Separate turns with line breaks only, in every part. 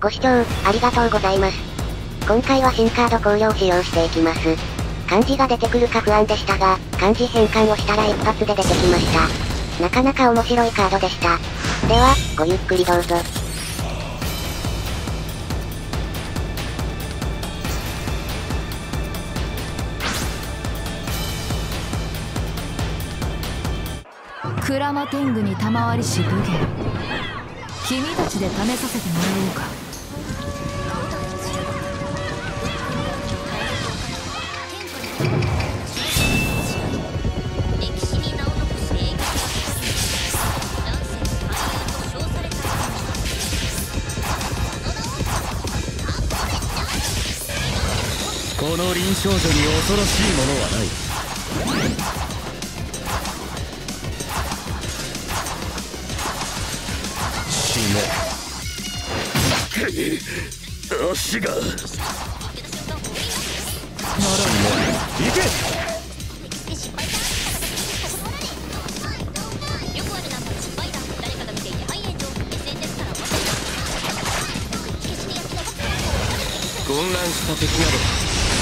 ご視聴、ありがとうございます。今回は新カード考慮を使用していきます。漢字が出てくるか不安でしたが、漢字変換をしたら一発で出てきました。なかなか面白いカードでした。では、ごゆっくりどうぞ。
鞍馬天狗に賜りし武芸君たちで試させてもらおうか
この臨床女に恐ろしいものはない。足がならんね。行け。混乱した敵など。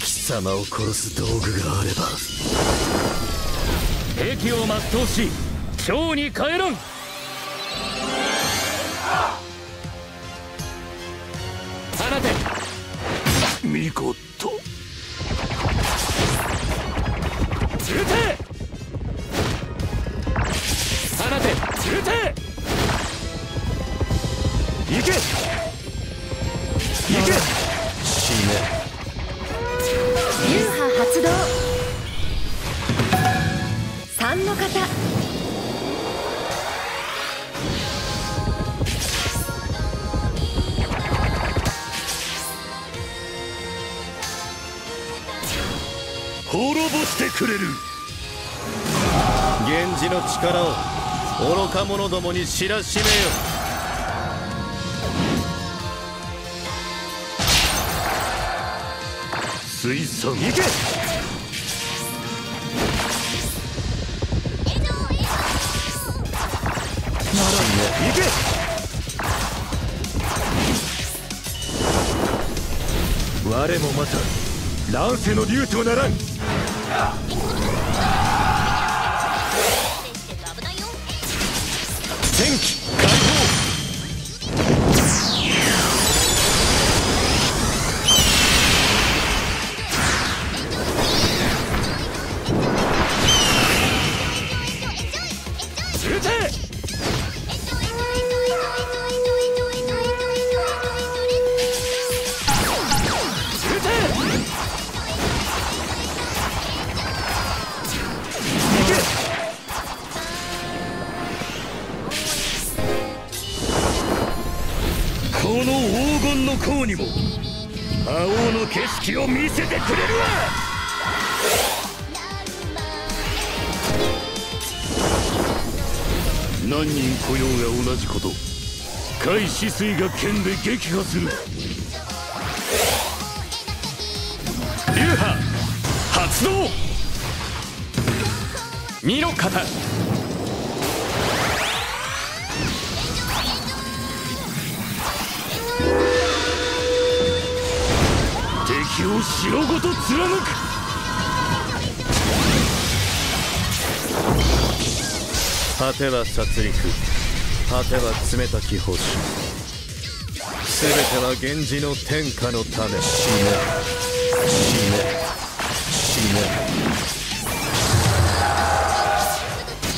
貴様を殺す道具があれば。敵を全うし蝶に帰らん放て。見事滅ぼしてくれる。源氏の力を愚か者どもに知らしめよ。水槽行け！ならんね行け！我もまた乱世の竜とならん天気
何人来ようが同じこと甲斐止水が剣で撃破する。
流派発動。二の型
敵を城ごと貫く。
果ては殺戮。果ては冷たき星。全ては源氏の天下のため。死ね。死ね。死ね。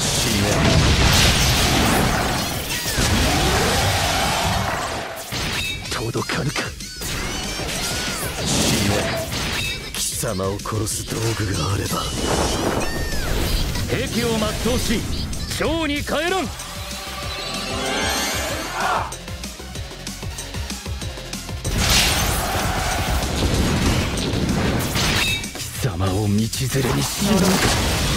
死ね。届かぬか。死ね。貴様を殺す道具があれば。
敵を全うし将に帰らん。
貴様を道連れにしよう。
か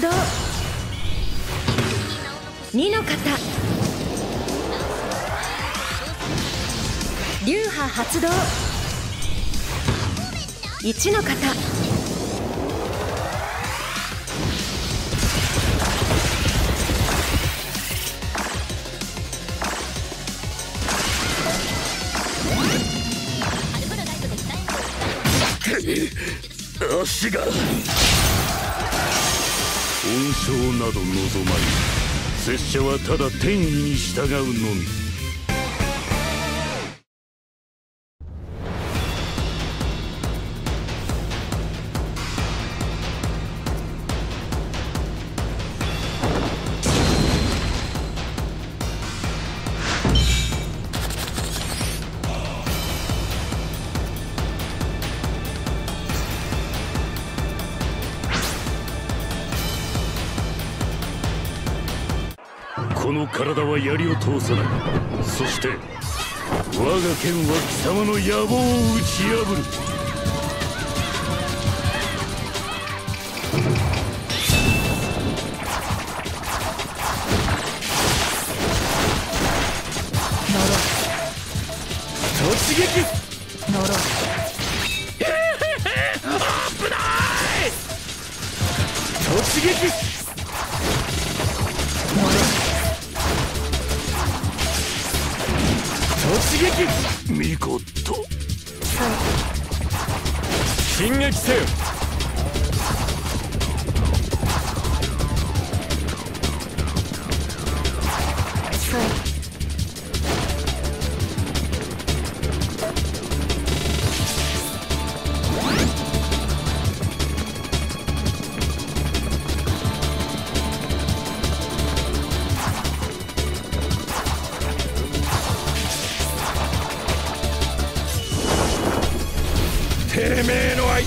発動。二の型。流派発動。一の型。
足が。賞など望まぬ拙者はただ天意に従うのみ。通さない。そして我が剣は貴様の野望を打ち破る。突撃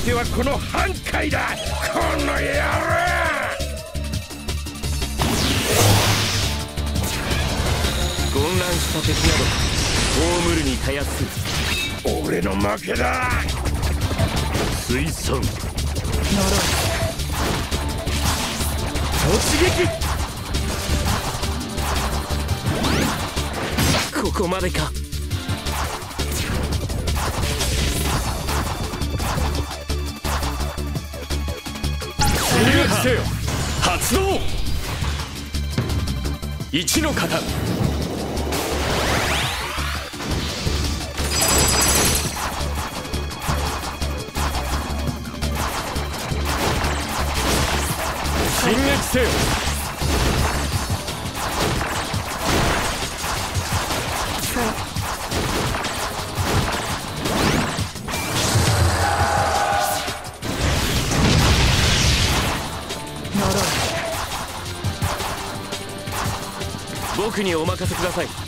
手はこの半壊だ。この野郎。
混乱した敵など葬るにたやす。
俺の負けだ。水産突撃。
ここまでか。せよ。発動。一の型進撃せよ僕にお任せください。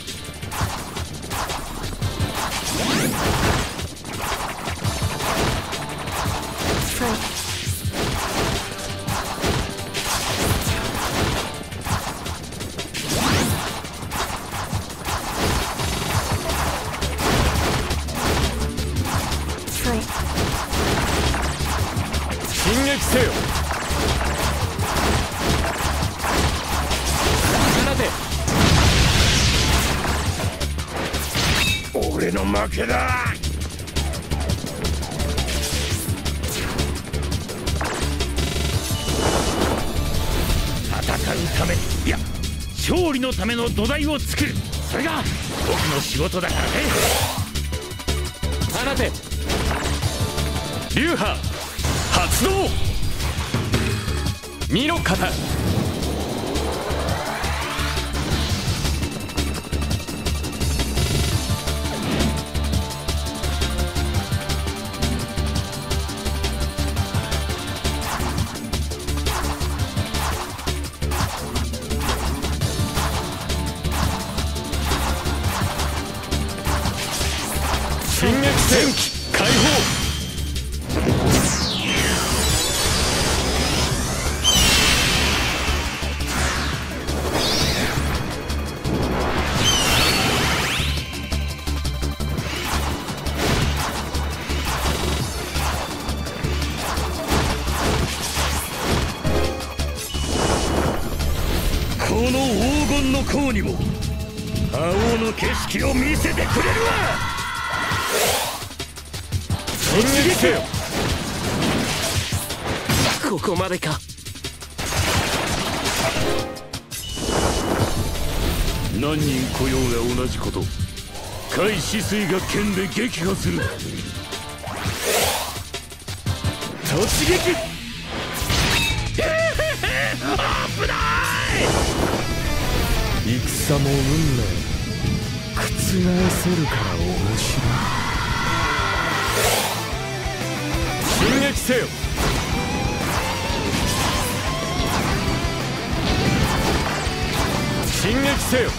土台を作る。それが僕の仕事だからね。
放て
流派。発動。身の型
景色を見せてくれるわ。
進撃せよ。
ここまでか。
何人来ようが同じこと。止水が剣で撃破する。突撃。
戦も運命覆せるから面白い進撃せよ進撃せよ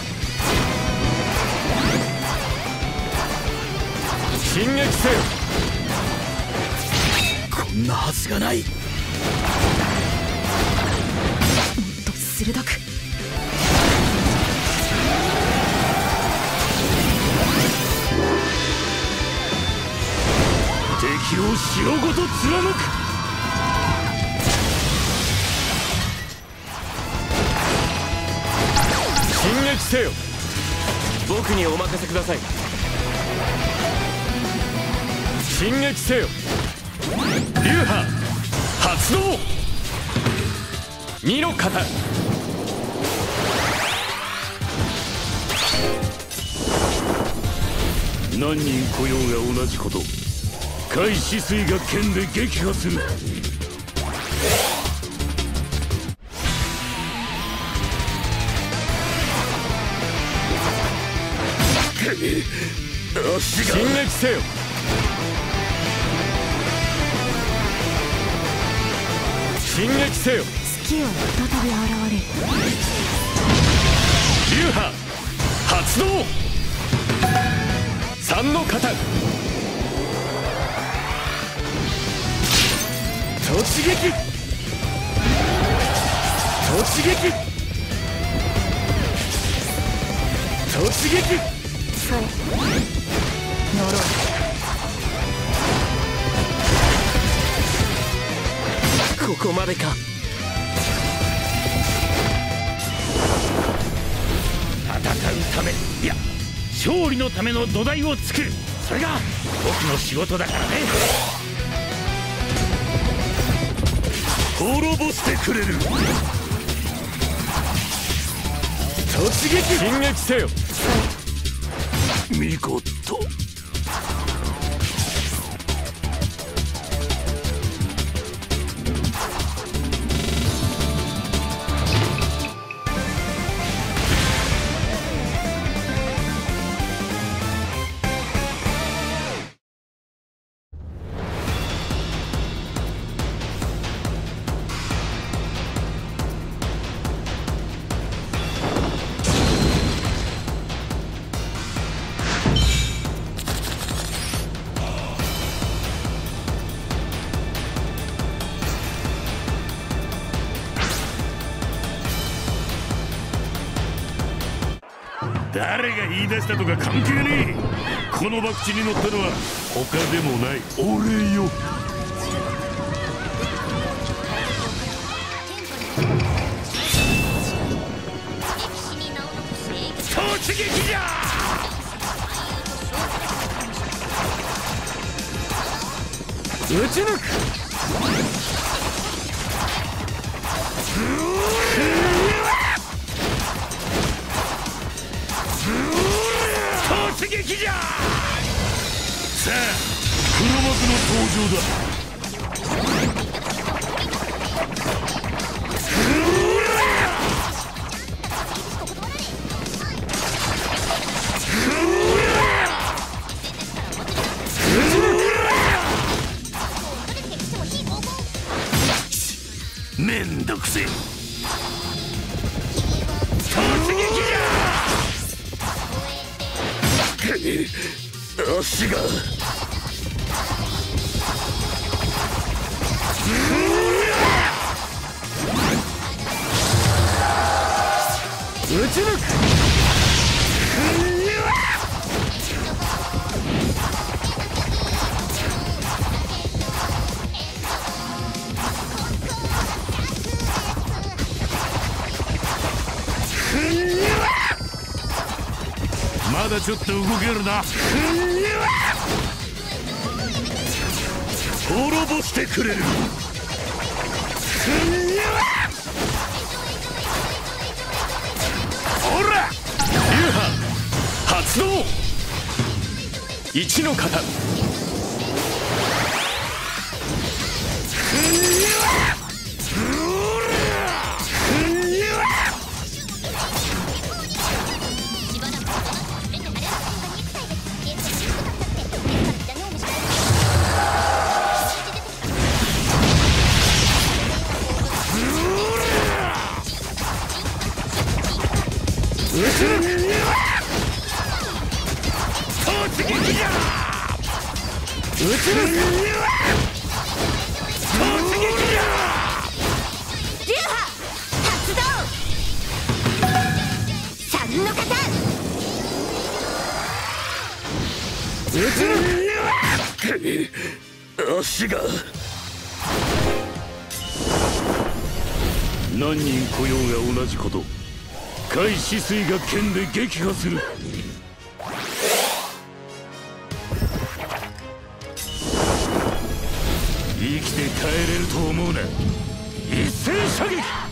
進撃せよ
こんなはずがない。
もっと鋭く
敵を城ごと貫く。
進撃せよ。
僕にお任せください。
進撃せよ。流派発動。身の型。
何人来ようが同じこと甲斐止水が剣で撃破する。足
進
が
撃せよ。進撃せよ。
月は再び現れる。
流派発動。三の型突撃。突撃。突撃。
それ。呪う。
ここまでか。
戦うため。いや勝利のための土台を作るそれが僕の仕事だからね滅ぼしてくれる。
突撃！進撃せよ。
見事誰が言い出したとか関係ねえ。この博打に乗ったのは他でもない俺よ。突撃じゃ
撃ち抜く
じゃ。さあ黒幕の登場だ。
ち抜く
まだちょっと動けるな。滅ぼしてくれる。
発動一の型
何人来ようが同じこと海止水が剣で撃破する。生きて帰れると思うな。一斉射撃！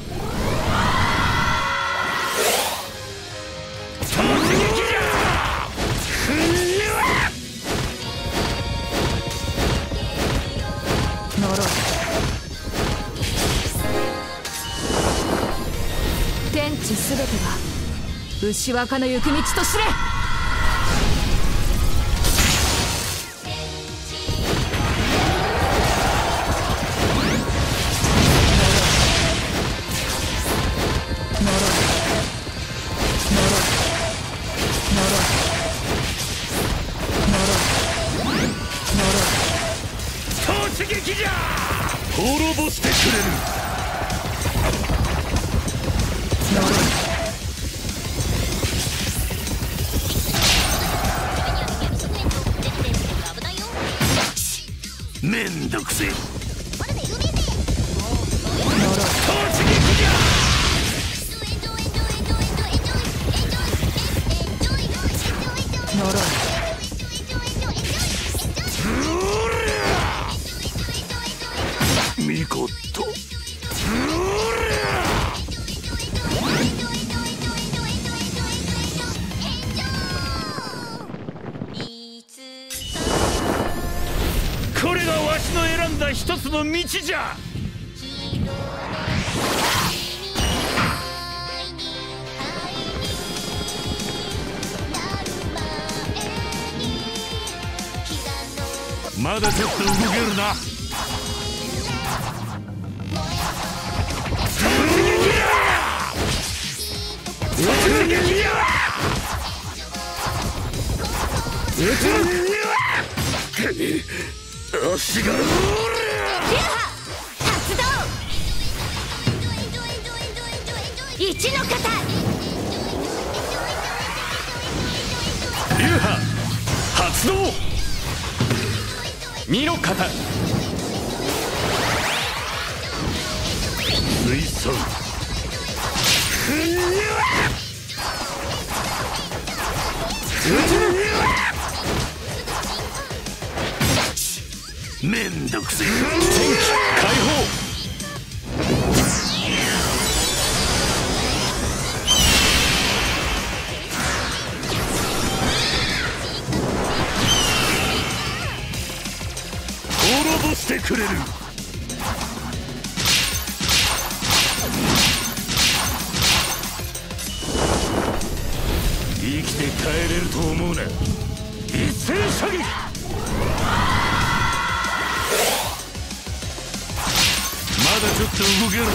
牛若の行く道と知れ
これがわしの選んだ一つの道じゃ。まだちょっと動けるな。突撃じゃ足が
流派発動。
見ろ型。
水産めんどくせえ。
解放
してくれる。生きて帰れると思うな。一斉射撃。まだちょっと動けるな。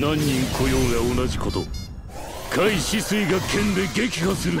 何人来ようが同じこと。甲斐止水が剣で撃破する。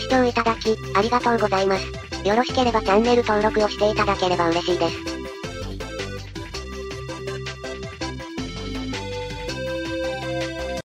視聴いただき、ありがとうございます。よろしければチャンネル登録をしていただければ嬉しいです。